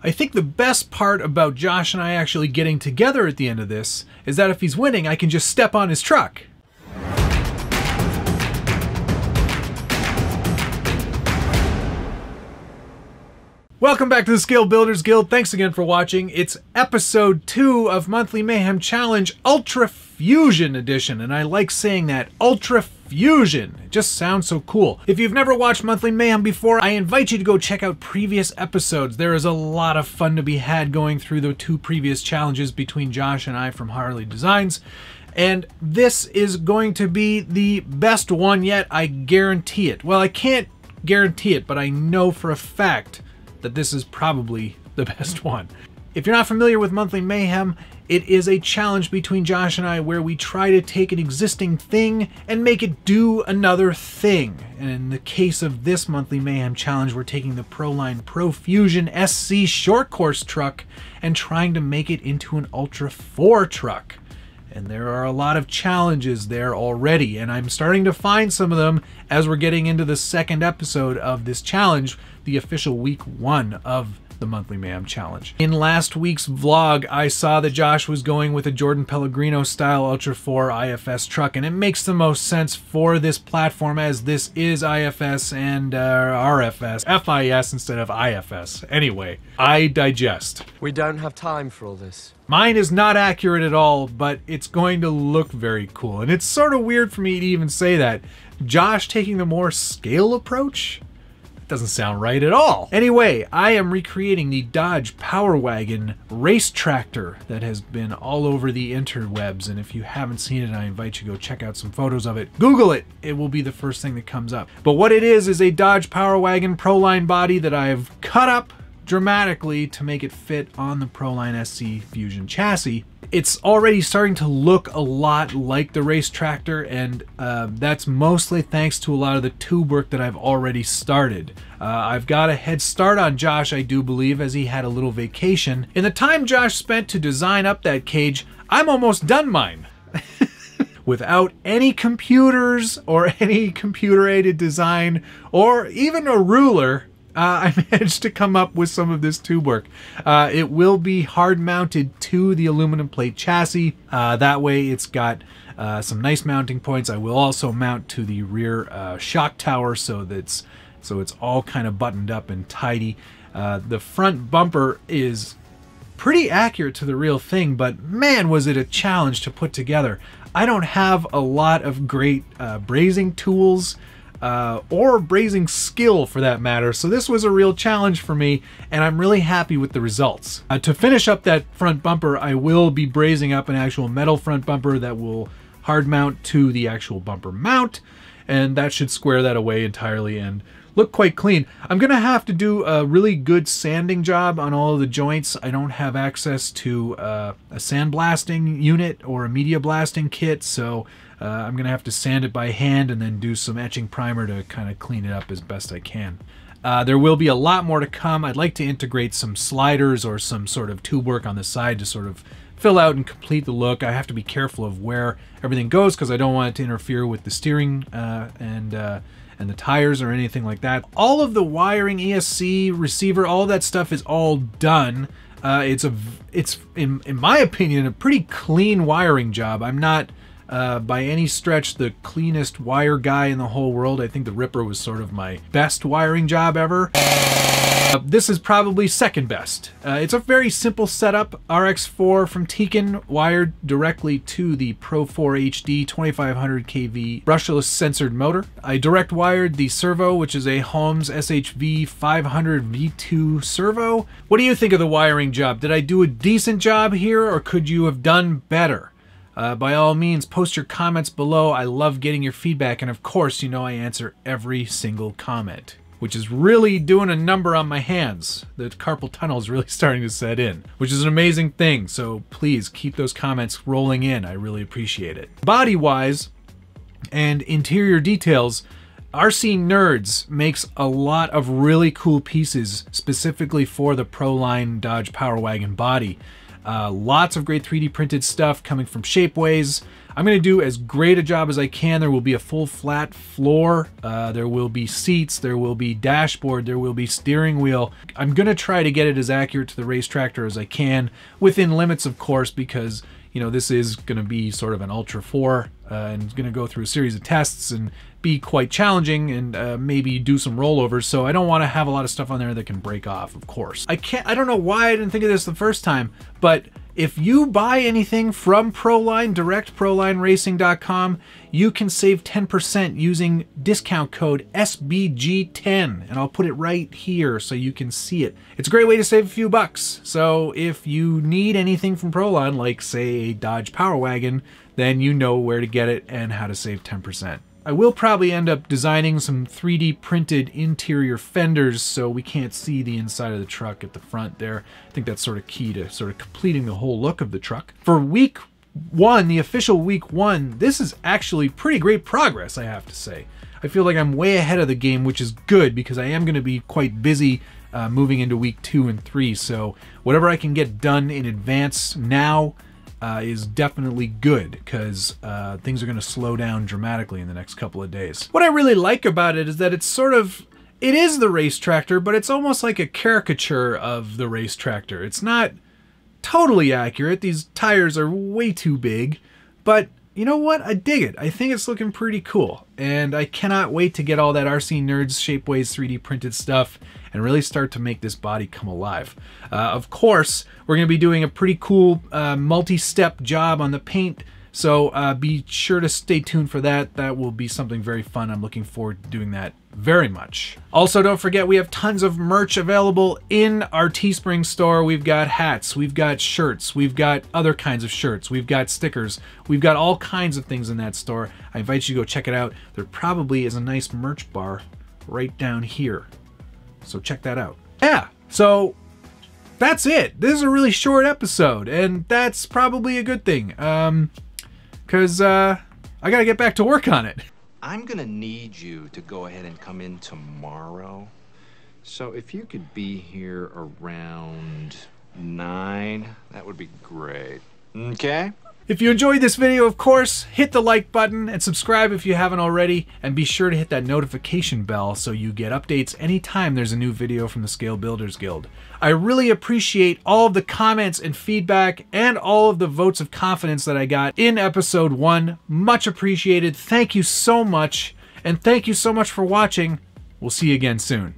I think the best part about Josh and I actually getting together at the end of this is that if he's winning, I can just step on his truck. Welcome back to the Scale Builders Guild. Thanks again for watching. It's episode two of Monthly Mayhem Challenge Ultra Fusion Edition, and I like saying that Ultra Fusion. It just sounds so cool. If you've never watched Monthly Mayhem before, I invite you to go check out previous episodes. There is a lot of fun to be had going through the two previous challenges between Josh and I from Harley Designs. And this is going to be the best one yet, I guarantee it. Well, I can't guarantee it, but I know for a fact that this is probably the best one. If you're not familiar with Monthly Mayhem, it is a challenge between Josh and I where we try to take an existing thing and make it do another thing. And in the case of this Monthly Mayhem challenge, we're taking the Proline Pro Fusion SC short course truck and trying to make it into an Ultra 4 truck. And there are a lot of challenges there already, and I'm starting to find some of them as we're getting into the second episode of this challenge, the official week one of the Monthly Mayhem Challenge. In last week's vlog, I saw that Josh was going with a Jordan Pellegrino style Ultra 4 IFS truck, and it makes the most sense for this platform as this is IFS and uh, RFS, FIS instead of IFS. Anyway, I digest. We don't have time for all this. Mine is not accurate at all, but it's going to look very cool. And it's sort of weird for me to even say that. Josh taking the more scale approach? Doesn't sound right at all. Anyway, I am recreating the Dodge Power Wagon race tractor that has been all over the interwebs. And if you haven't seen it, I invite you to go check out some photos of it. Google it. It will be the first thing that comes up. But what it is, is a Dodge Power Wagon Proline body that I've cut up dramatically to make it fit on the Proline SC Fusion chassis. It's already starting to look a lot like the race tractor, and uh, that's mostly thanks to a lot of the tube work that I've already started. Uh, I've got a head start on Josh, I do believe, as he had a little vacation. In the time Josh spent to design up that cage, I'm almost done mine. without any computers or any computer aided design or even a ruler uh, I managed to come up with some of this tube work. Uh, it will be hard mounted to the aluminum plate chassis. Uh, that way it's got uh, some nice mounting points. I will also mount to the rear uh, shock tower so that's so it's all kind of buttoned up and tidy. Uh, the front bumper is pretty accurate to the real thing, but man, was it a challenge to put together. I don't have a lot of great brazing tools uh, or brazing skill for that matter. So this was a real challenge for me, and I'm really happy with the results. Uh, to finish up that front bumper, I will be brazing up an actual metal front bumper that will hard mount to the actual bumper mount, and that should square that away entirely and look quite clean. I'm going to have to do a really good sanding job on all of the joints. I don't have access to uh, a sandblasting unit or a media blasting kit, so uh, I'm going to have to sand it by hand and then do some etching primer to kind of clean it up as best I can. Uh, there will be a lot more to come. I'd like to integrate some sliders or some sort of tube work on the side to sort of fill out and complete the look. I have to be careful of where everything goes because I don't want it to interfere with the steering uh, and uh, and the tires or anything like that. All of the wiring, ESC, receiver, all that stuff is all done. Uh, it's a it's in in my opinion a pretty clean wiring job. I'm not uh, by any stretch the cleanest wire guy in the whole world. I think the Ripper was sort of my best wiring job ever. Uh, this is probably second best. Uh, it's a very simple setup. RX4 from Tekin wired directly to the Pro 4 HD 2500 kV brushless sensored motor. I direct wired the servo, which is a Holmes SHV 500 V2 servo. What do you think of the wiring job? Did I do a decent job here or could you have done better? Uh, by all means, post your comments below. I love getting your feedback, and of course, you know I answer every single comment, which is really doing a number on my hands. The carpal tunnel is really starting to set in, which is an amazing thing. So please keep those comments rolling in. I really appreciate it. Body wise and interior details, RC Nerds makes a lot of really cool pieces specifically for the Proline Dodge Power Wagon body. Uh, lots of great 3D printed stuff coming from Shapeways. I'm going to do as great a job as I can. There will be a full flat floor. Uh, there will be seats. There will be dashboard. There will be steering wheel. I'm going to try to get it as accurate to the race tractor as I can, within limits, of course, because you know this is going to be sort of an Ultra 4 uh, and going to go through a series of tests and be quite challenging and uh, maybe do some rollovers. So I don't want to have a lot of stuff on there that can break off, of course. I can't. I don't know why I didn't think of this the first time, but if you buy anything from Proline, direct ProlineRacing.com, you can save 10% using discount code SBG10. And I'll put it right here so you can see it. It's a great way to save a few bucks. So if you need anything from Proline, like say a Dodge Power Wagon, then you know where to get it and how to save 10%. I will probably end up designing some 3D printed interior fenders so we can't see the inside of the truck at the front there. I think that's sort of key to sort of completing the whole look of the truck. For week one, the official week one, this is actually pretty great progress, I have to say. I feel like I'm way ahead of the game, which is good because I am going to be quite busy uh, moving into week two and three. So whatever I can get done in advance now, uh, is definitely good because uh, things are going to slow down dramatically in the next couple of days. What I really like about it is that it's sort of it is the race tractor, but it's almost like a caricature of the race tractor. It's not totally accurate. These tires are way too big, but you know what? I dig it. I think it's looking pretty cool. And I cannot wait to get all that RC Nerds Shapeways 3D printed stuff and really start to make this body come alive. Uh, of course, we're going to be doing a pretty cool uh, multi-step job on the paint so uh, be sure to stay tuned for that. That will be something very fun. I'm looking forward to doing that very much. Also, don't forget we have tons of merch available in our Teespring store. We've got hats, we've got shirts, we've got other kinds of shirts, we've got stickers, we've got all kinds of things in that store. I invite you to go check it out. There probably is a nice merch bar right down here. So check that out. Yeah, so that's it. This is a really short episode, and that's probably a good thing. Um, because uh, I got to get back to work on it. I'm going to need you to go ahead and come in tomorrow. So if you could be here around 9, that would be great. Okay? If you enjoyed this video, of course, hit the like button and subscribe if you haven't already, and be sure to hit that notification bell so you get updates anytime there's a new video from the Scale Builders Guild. I really appreciate all of the comments and feedback and all of the votes of confidence that I got in episode 1. Much appreciated. Thank you so much, and thank you so much for watching. We'll see you again soon.